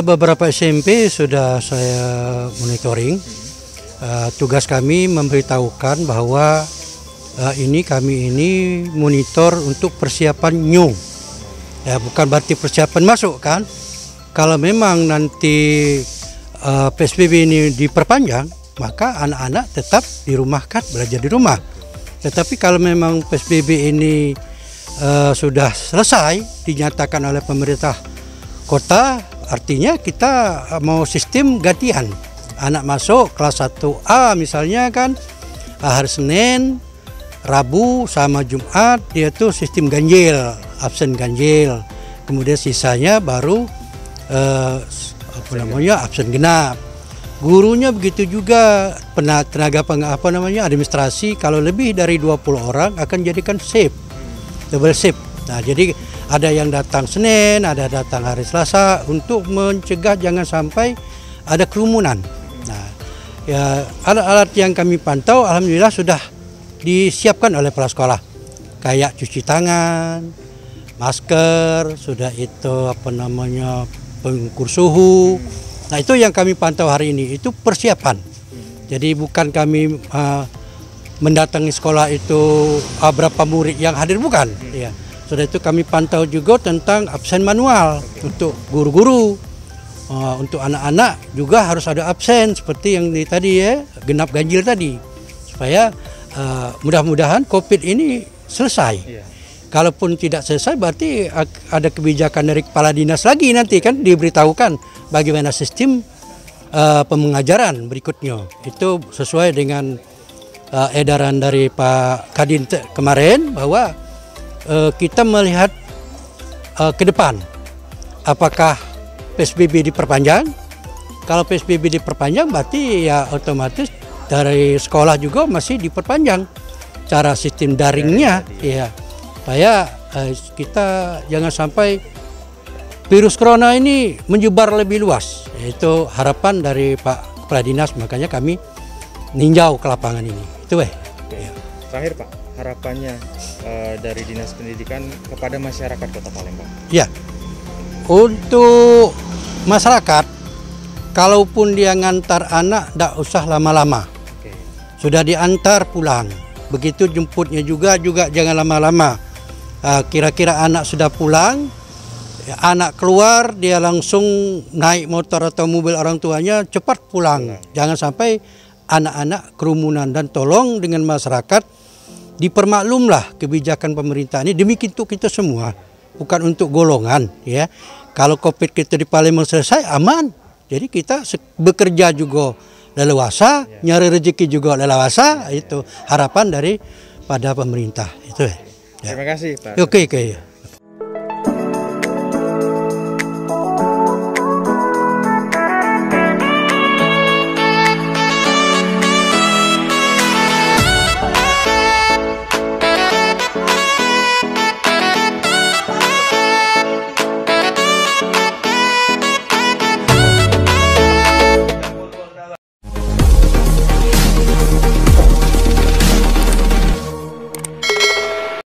Beberapa SMP sudah saya monitoring. Uh, tugas kami memberitahukan bahwa uh, ini kami ini monitor untuk persiapan new. Ya bukan berarti persiapan masuk kan. Kalau memang nanti uh, PSBB ini diperpanjang, maka anak-anak tetap dirumahkan belajar di rumah. Tetapi kalau memang PSBB ini uh, sudah selesai dinyatakan oleh pemerintah kota, artinya kita mau sistem gantian. Anak masuk kelas 1A misalnya kan hari Senin, Rabu sama Jumat dia tuh sistem ganjil, absen ganjil. Kemudian sisanya baru uh, apa namanya absen genap gurunya begitu juga tenaga peng, apa namanya administrasi kalau lebih dari 20 orang akan jadikan shift double shift nah jadi ada yang datang Senin ada datang hari Selasa untuk mencegah jangan sampai ada kerumunan nah ya alat-alat yang kami pantau alhamdulillah sudah disiapkan oleh kepala sekolah kayak cuci tangan masker sudah itu apa namanya pengukur suhu Nah itu yang kami pantau hari ini itu persiapan. Jadi bukan kami uh, mendatangi sekolah itu uh, berapa murid yang hadir bukan. Ya. Sudah itu kami pantau juga tentang absen manual untuk guru-guru. Uh, untuk anak-anak juga harus ada absen seperti yang di tadi ya genap ganjil tadi supaya uh, mudah-mudahan COVID ini selesai. Iya. Kalaupun tidak selesai berarti ada kebijakan dari kepala dinas lagi nanti kan diberitahukan bagaimana sistem uh, pemengajaran berikutnya. Itu sesuai dengan uh, edaran dari Pak Kadin kemarin bahwa uh, kita melihat uh, ke depan apakah PSBB diperpanjang. Kalau PSBB diperpanjang berarti ya otomatis dari sekolah juga masih diperpanjang cara sistem daringnya ya supaya eh, kita jangan sampai virus corona ini menyebar lebih luas. Itu harapan dari Pak Kepala Dinas, makanya kami ninjau ke lapangan ini. Itu eh. Ya. Terakhir Pak, harapannya eh, dari Dinas Pendidikan kepada masyarakat Kota Palembang. Ya, untuk masyarakat, kalaupun dia ngantar anak, tidak usah lama-lama. Sudah diantar pulang. Begitu jemputnya juga juga jangan lama-lama Ah, kira-kira anak sudah pulang, anak keluar dia langsung naik motor atau mobil orang tuanya cepat pulang. Jangan sampai anak-anak kerumunan dan tolong dengan masyarakat dipermaklumlah kebijakan pemerintah ini demi untuk kita semua, bukan untuk golongan ya. Kalau Covid kita di Palembang selesai aman. Jadi kita bekerja juga leluasa, nyari rezeki juga leluasa, itu harapan dari pada pemerintah itu. Ya. Terima kasih Pak. Oke, oke.